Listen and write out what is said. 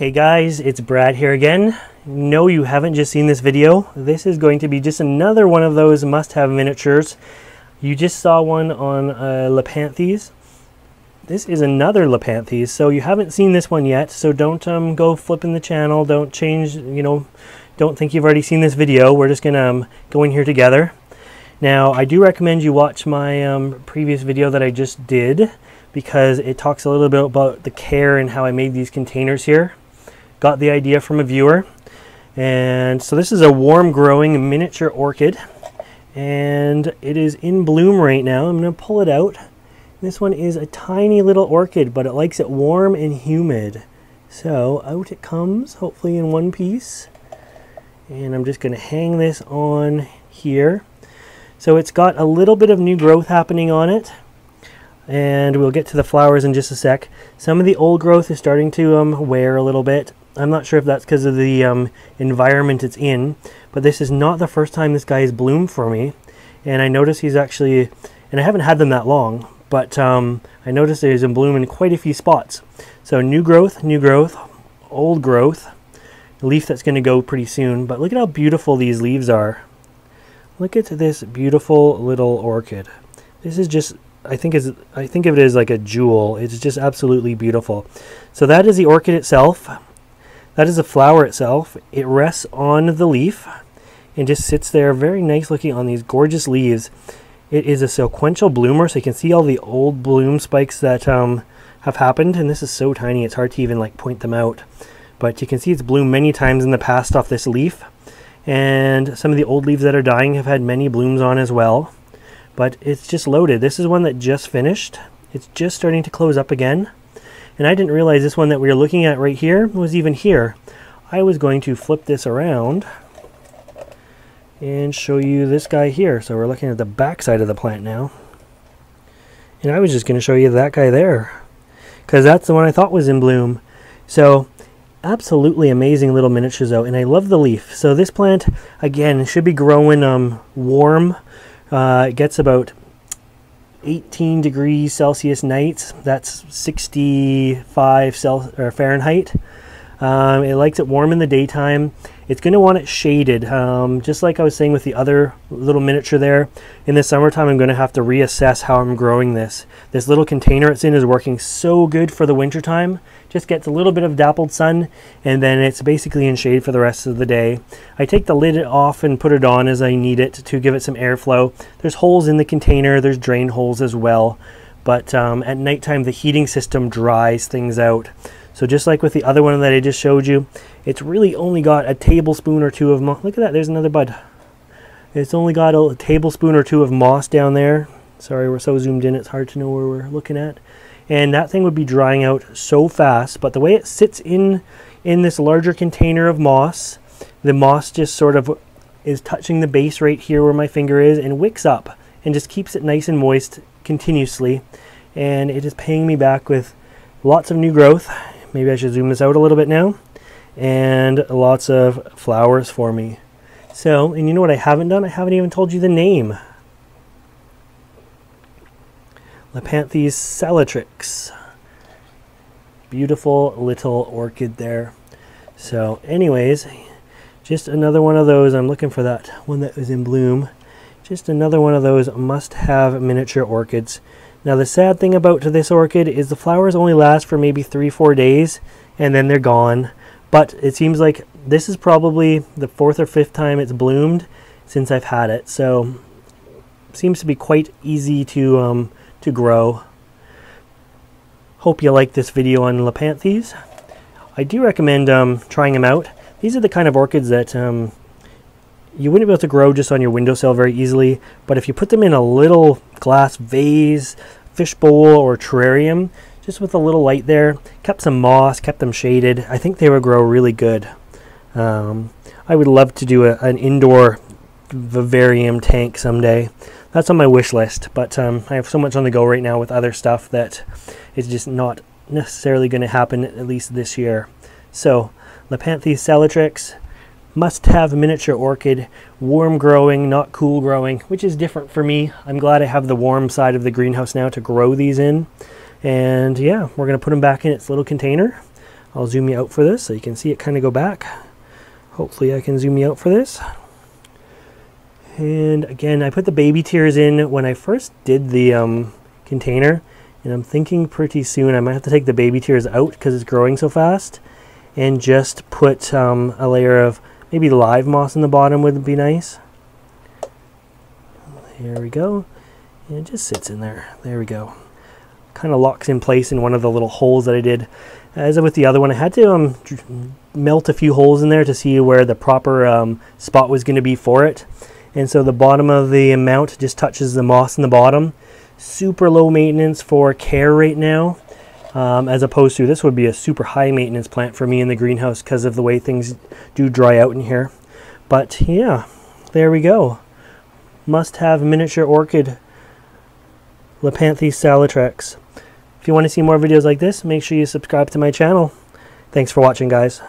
Hey guys, it's Brad here again. No, you haven't just seen this video. This is going to be just another one of those must-have miniatures. You just saw one on uh, Lepanthes. This is another Lepanthes, so you haven't seen this one yet, so don't um, go flipping the channel. Don't change, you know, don't think you've already seen this video. We're just to um, go in here together. Now, I do recommend you watch my um, previous video that I just did because it talks a little bit about the care and how I made these containers here got the idea from a viewer. And so this is a warm growing miniature orchid and it is in bloom right now. I'm going to pull it out. This one is a tiny little orchid, but it likes it warm and humid. So out it comes, hopefully in one piece. And I'm just going to hang this on here. So it's got a little bit of new growth happening on it. And we'll get to the flowers in just a sec. Some of the old growth is starting to um, wear a little bit. I'm not sure if that's because of the um, environment it's in, but this is not the first time this guy has bloomed for me. And I notice he's actually, and I haven't had them that long, but um, I noticed he's in bloom in quite a few spots. So new growth, new growth, old growth, leaf that's going to go pretty soon. But look at how beautiful these leaves are. Look at this beautiful little orchid. This is just I think is I think of it as like a jewel. It's just absolutely beautiful. So that is the orchid itself. That is the flower itself. It rests on the leaf and just sits there very nice looking on these gorgeous leaves. It is a sequential bloomer, so you can see all the old bloom spikes that um, have happened. And this is so tiny, it's hard to even like point them out. But you can see it's bloomed many times in the past off this leaf. And some of the old leaves that are dying have had many blooms on as well. But it's just loaded. This is one that just finished. It's just starting to close up again. And I didn't realize this one that we were looking at right here was even here. I was going to flip this around and show you this guy here. So we're looking at the back side of the plant now. And I was just going to show you that guy there because that's the one I thought was in bloom. So absolutely amazing little miniatures though and I love the leaf. So this plant again should be growing um, warm. Uh, it gets about 18 degrees Celsius nights. That's 65 Cel or Fahrenheit. Um, it likes it warm in the daytime. It's going to want it shaded, um, just like I was saying with the other little miniature there. In the summertime, I'm going to have to reassess how I'm growing this. This little container it's in is working so good for the wintertime just gets a little bit of dappled sun and then it's basically in shade for the rest of the day. I take the lid off and put it on as I need it to give it some airflow. There's holes in the container, there's drain holes as well, but um, at nighttime the heating system dries things out. So just like with the other one that I just showed you, it's really only got a tablespoon or two of moss. Look at that, there's another bud. It's only got a tablespoon or two of moss down there. Sorry, we're so zoomed in, it's hard to know where we're looking at and that thing would be drying out so fast. But the way it sits in in this larger container of moss, the moss just sort of is touching the base right here where my finger is and wicks up and just keeps it nice and moist continuously. And it is paying me back with lots of new growth. Maybe I should zoom this out a little bit now. And lots of flowers for me. So, and you know what I haven't done? I haven't even told you the name. Lepanthes saltatrix. Beautiful little orchid there. So anyways, just another one of those. I'm looking for that one that is in bloom. Just another one of those must-have miniature orchids. Now the sad thing about this orchid is the flowers only last for maybe three, four days and then they're gone. But it seems like this is probably the fourth or fifth time it's bloomed since I've had it. So seems to be quite easy to um, to grow. Hope you like this video on Lepanthes. I do recommend um, trying them out. These are the kind of orchids that um, you wouldn't be able to grow just on your windowsill very easily, but if you put them in a little glass vase, fishbowl, or terrarium, just with a little light there, kept some moss, kept them shaded, I think they would grow really good. Um, I would love to do a, an indoor vivarium tank someday that's on my wish list. But um, I have so much on the go right now with other stuff that it's just not necessarily going to happen at least this year. So, Lepanthes saltatrix, must have miniature orchid, warm growing, not cool growing, which is different for me. I'm glad I have the warm side of the greenhouse now to grow these in. And yeah, we're going to put them back in its little container. I'll zoom you out for this so you can see it kind of go back. Hopefully I can zoom you out for this. And again, I put the baby tears in when I first did the um, container. And I'm thinking pretty soon I might have to take the baby tears out because it's growing so fast. And just put um, a layer of maybe live moss in the bottom would be nice. Here we go. And it just sits in there. There we go. Kind of locks in place in one of the little holes that I did. As with the other one, I had to um, melt a few holes in there to see where the proper um, spot was going to be for it. And so the bottom of the mount just touches the moss in the bottom. Super low maintenance for care right now. Um, as opposed to this would be a super high maintenance plant for me in the greenhouse because of the way things do dry out in here. But yeah, there we go. Must have miniature orchid Lepanthes saltatrix. If you want to see more videos like this, make sure you subscribe to my channel. Thanks for watching, guys.